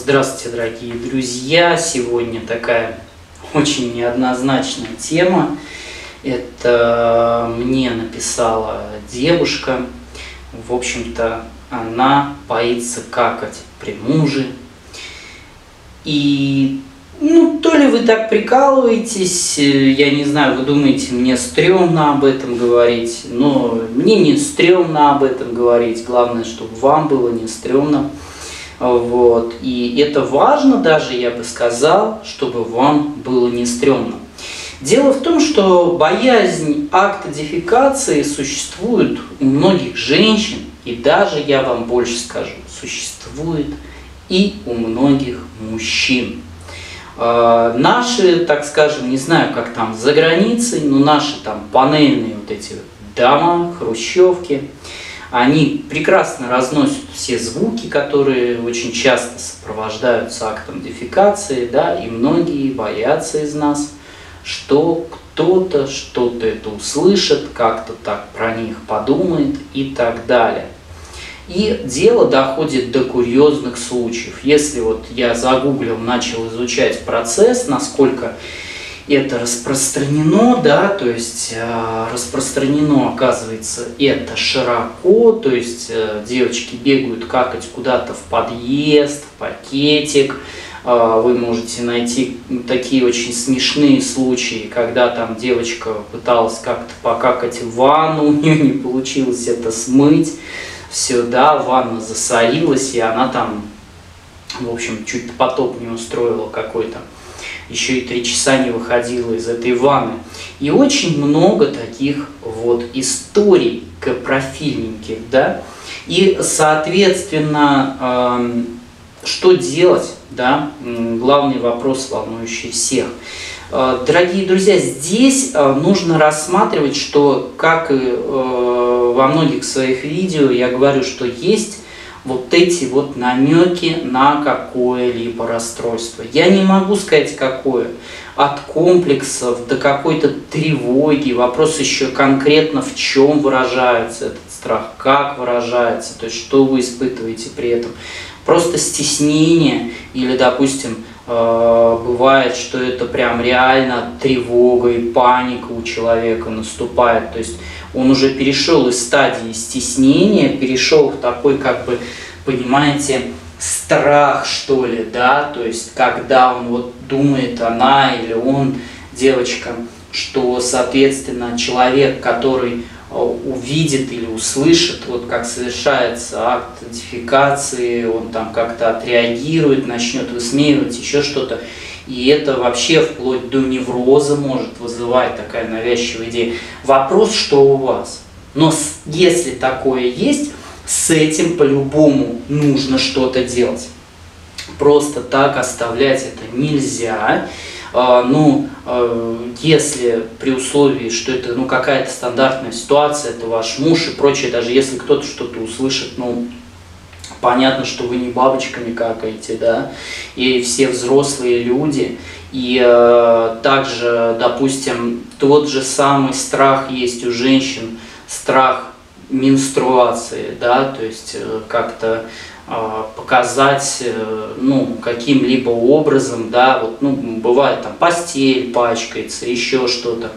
Здравствуйте, дорогие друзья! Сегодня такая очень неоднозначная тема. Это мне написала девушка. В общем-то, она боится какать при муже. И ну, то ли вы так прикалываетесь, я не знаю, вы думаете, мне стрёмно об этом говорить, но мне не стрёмно об этом говорить, главное, чтобы вам было не стрёмно. Вот. И это важно даже, я бы сказал, чтобы вам было не стрёмно. Дело в том, что боязнь акта существует у многих женщин, и даже, я вам больше скажу, существует и у многих мужчин. Э, наши, так скажем, не знаю, как там за границей, но наши там панельные вот эти дома, хрущевки, они прекрасно разносят все звуки, которые очень часто сопровождаются актом дефекации, да, и многие боятся из нас, что кто-то что-то это услышит, как-то так про них подумает и так далее. И дело доходит до курьезных случаев. Если вот я загуглил, начал изучать процесс, насколько это распространено, да, то есть э, распространено, оказывается, это широко, то есть э, девочки бегают какать куда-то в подъезд, в пакетик, э, вы можете найти такие очень смешные случаи, когда там девочка пыталась как-то покакать в ванну, у нее не получилось это смыть, все, да, ванна засорилась, и она там, в общем, чуть потоп не устроила какой-то еще и три часа не выходила из этой ванны. И очень много таких вот историй профильненьких, да. И, соответственно, э, что делать, да, главный вопрос, волнующий всех. Э, дорогие друзья, здесь э, нужно рассматривать, что, как и э, во многих своих видео, я говорю, что есть вот эти вот намеки на какое-либо расстройство. Я не могу сказать какое. От комплексов до какой-то тревоги. Вопрос еще конкретно в чем выражается этот страх, как выражается, то есть что вы испытываете при этом. Просто стеснение или, допустим, э, бывает, что это прям реально тревога и паника у человека наступает. То есть он уже перешел из стадии стеснения, перешел в такой, как бы, понимаете, страх, что ли, да, то есть когда он вот думает, она или он, девочка, что, соответственно, человек, который э, увидит или услышит, вот как совершается акт дефекации, он там как-то отреагирует, начнет высмеивать, еще что-то, и это вообще вплоть до невроза может вызывать такая навязчивая идея. Вопрос, что у вас. Но если такое есть, с этим по-любому нужно что-то делать. Просто так оставлять это нельзя. А, ну, а, если при условии, что это ну, какая-то стандартная ситуация, это ваш муж и прочее, даже если кто-то что-то услышит, ну, понятно, что вы не бабочками какаете, да, и все взрослые люди, и э, также, допустим, тот же самый страх есть у женщин, страх менструации, да, то есть э, как-то э, показать, э, ну, каким-либо образом, да, вот, ну, бывает там постель пачкается, еще что-то.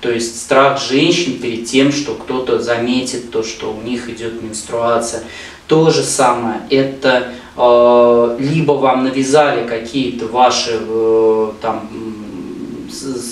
То есть страх женщин перед тем, что кто-то заметит то, что у них идет менструация. То же самое, это э, либо вам навязали какие-то ваши э, там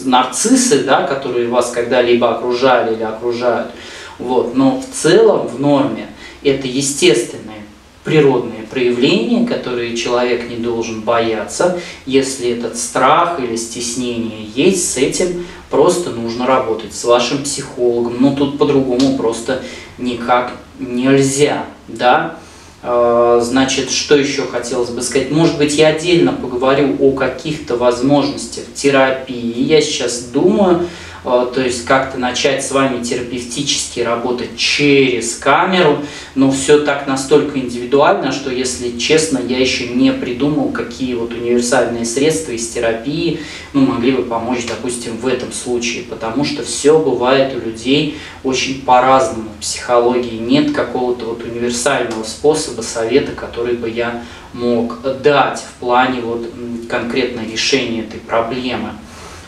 нарциссы, да, которые вас когда-либо окружали или окружают, вот, но в целом в норме это естественные природные проявления, которые человек не должен бояться. Если этот страх или стеснение есть, с этим просто нужно работать с вашим психологом. Но тут по-другому просто никак нельзя, да. А, значит, что еще хотелось бы сказать? Может быть, я отдельно поговорю о каких-то возможностях терапии. Я сейчас думаю, то есть как-то начать с вами терапевтически работать через камеру, но все так настолько индивидуально, что, если честно, я еще не придумал, какие вот универсальные средства из терапии ну, могли бы помочь, допустим, в этом случае, потому что все бывает у людей очень по-разному. В психологии нет какого-то вот универсального способа, совета, который бы я мог дать в плане вот конкретно решения этой проблемы.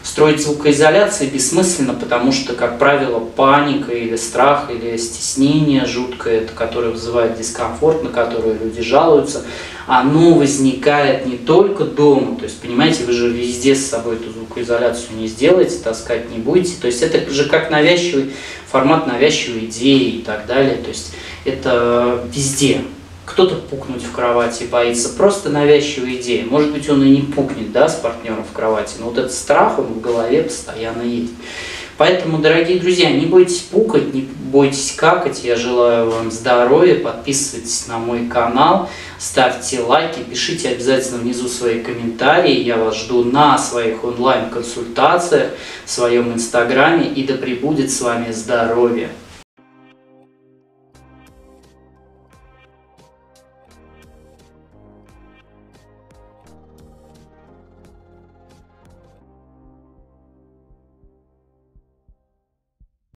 Строить звукоизоляции бессмысленно, потому что, как правило, паника или страх, или стеснение жуткое, которое вызывает дискомфорт, на которое люди жалуются, оно возникает не только дома, то есть, понимаете, вы же везде с собой эту звукоизоляцию не сделаете, таскать не будете, то есть это же как навязчивый формат навязчивой идеи и так далее, то есть это везде, кто-то пукнуть в кровати боится, просто навязчивая идея. Может быть, он и не пукнет да, с партнером в кровати, но вот этот страх, он в голове постоянно есть. Поэтому, дорогие друзья, не бойтесь пукать, не бойтесь какать. Я желаю вам здоровья. Подписывайтесь на мой канал, ставьте лайки, пишите обязательно внизу свои комментарии. Я вас жду на своих онлайн-консультациях, в своем инстаграме. И да пребудет с вами здоровье!